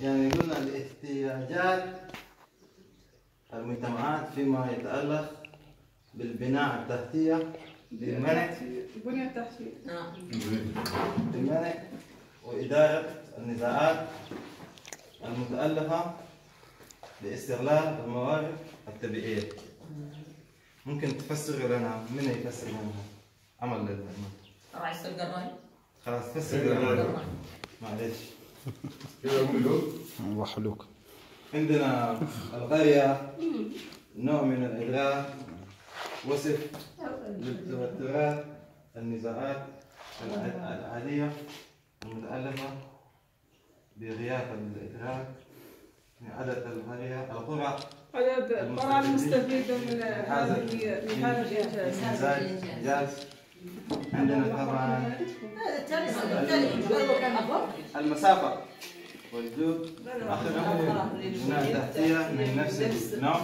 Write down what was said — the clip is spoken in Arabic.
يعني قلنا الاحتياجات المجتمعات فيما يتعلق بالبناء التحتية للمنع البنية التحتية. للمنع وإدارة النزاعات المتألفة باستغلال الموارد الطبيعية. ممكن تفسر لنا من يفسر لنا عمل للمنع رئيس القراي خلاص فسر لنا. معلش وحلوك عندنا القرية نوع من الإغراء وصف للتوترات النزاعات الع- العادية المتألفة بغياب الإدراك من عدد القرية القرى. عدد القرى المستفيدة من هذا الإنجاز. عندنا طبعا المسافة والجود أخذ بناء تحتية من نفس النوع.